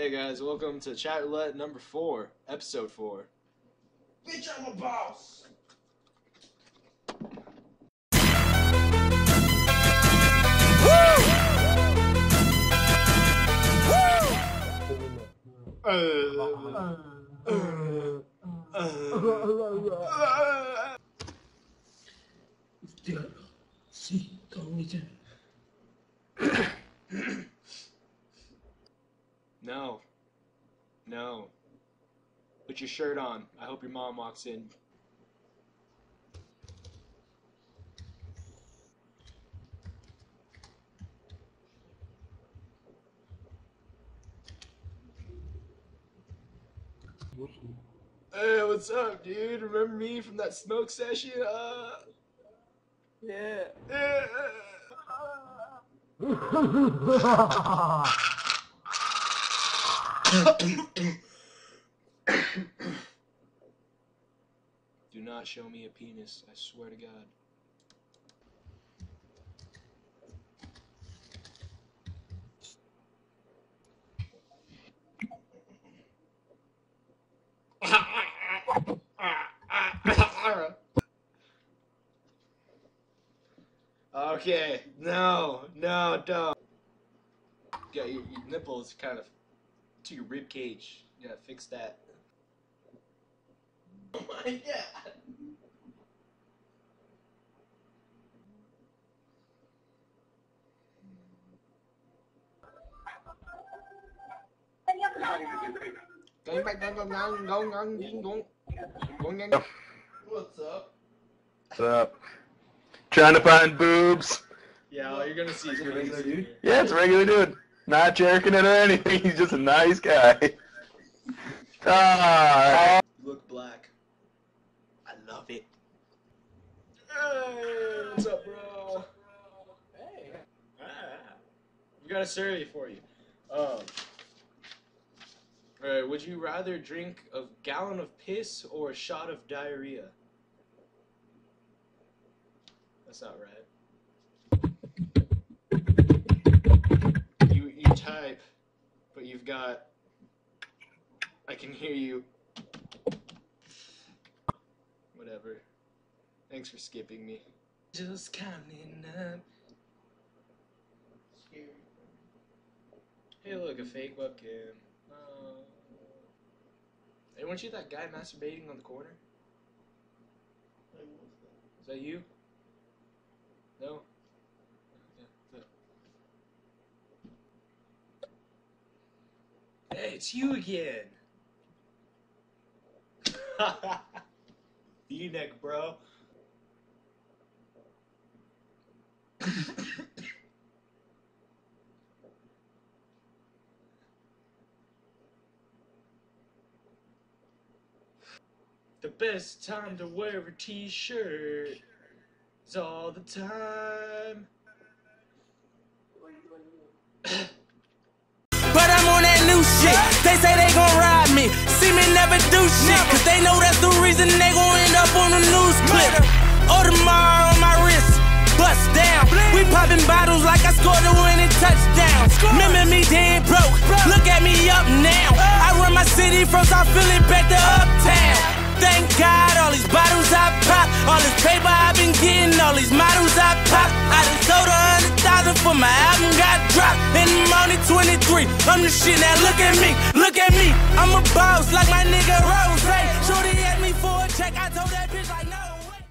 Hey guys, welcome to Chatroulette number four, episode four. Bitch, I'm a boss. Sí, todo bien. No. No. Put your shirt on. I hope your mom walks in. Hey, what's up, dude? Remember me from that smoke session? Uh, Yeah. yeah. Do not show me a penis, I swear to God. Okay, no, no, don't. Yeah, your, your nipples kind of to your rib cage. You gotta fix that. Oh my god. What's up? What's up? Trying to find boobs. Yeah, all you're gonna see is regular dude. Yeah, it's a regular dude. Not jerking it or anything. He's just a nice guy. Ah, You look black. I love it. Hey, what's up, bro? Hey. Ah, we got a survey for you. Um, alright, would you rather drink a gallon of piss or a shot of diarrhea? That's not right. Got. I can hear you. Whatever. Thanks for skipping me. Just counting up. Hey, look, a fake webcam. Oh. Hey, weren't you that guy masturbating on the corner? Like, what's that? Is that you? No? Yeah, yeah. Hey, it's you again! V-neck, bro. The best time to wear a t-shirt is all the time. They say they gon' ride me. See me never do shit. Cause they know that's the reason they gon' end up on the news clip. Audemars on my wrist. Bust down. We popping bottles like I scored a winning touchdown. Remember me dead broke. Look at me up now. I run my city from South Philly back to uptown. Thank God, all these bottles I pop, all this paper I've been getting, all these models I pop. I done sold a for my album got dropped. And I'm only 23. I'm the shit now. Look at me, look at me. I'm a boss like my nigga Ross. Shorty asked me for a check. I told her.